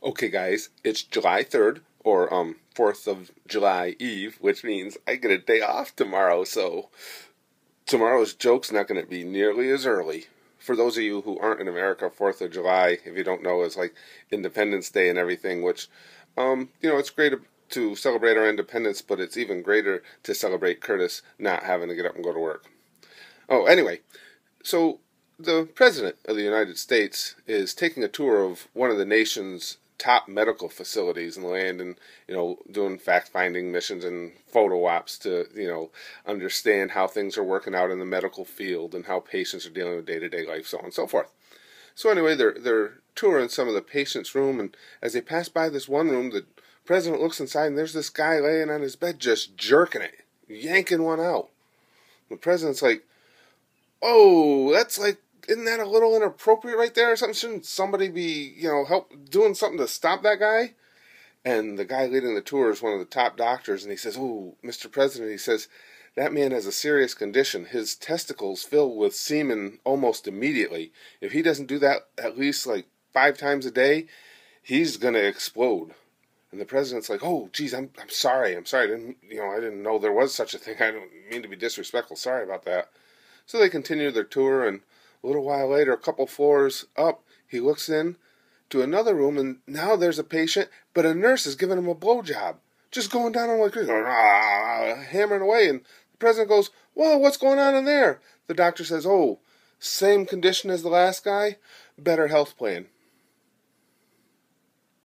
Okay, guys, it's July 3rd, or um 4th of July Eve, which means I get a day off tomorrow, so tomorrow's joke's not going to be nearly as early. For those of you who aren't in America, 4th of July, if you don't know, is like Independence Day and everything, which, um, you know, it's great to celebrate our independence, but it's even greater to celebrate Curtis not having to get up and go to work. Oh, anyway, so the President of the United States is taking a tour of one of the nation's top medical facilities in the land and you know doing fact finding missions and photo ops to you know understand how things are working out in the medical field and how patients are dealing with day to day life so on and so forth. So anyway they're they're touring some of the patients room and as they pass by this one room the president looks inside and there's this guy laying on his bed just jerking it yanking one out. The president's like oh that's like isn't that a little inappropriate right there or something? Shouldn't somebody be, you know, help doing something to stop that guy? And the guy leading the tour is one of the top doctors, and he says, "Oh, Mr. President," he says, "that man has a serious condition. His testicles fill with semen almost immediately. If he doesn't do that at least like five times a day, he's gonna explode." And the president's like, "Oh, geez, I'm I'm sorry. I'm sorry. I didn't you know I didn't know there was such a thing. I don't mean to be disrespectful. Sorry about that." So they continue their tour, and a little while later, a couple floors up, he looks in to another room, and now there's a patient, but a nurse is giving him a blowjob. Just going down on like hammering away, and the president goes, "Whoa, what's going on in there?" The doctor says, "Oh, same condition as the last guy, better health plan."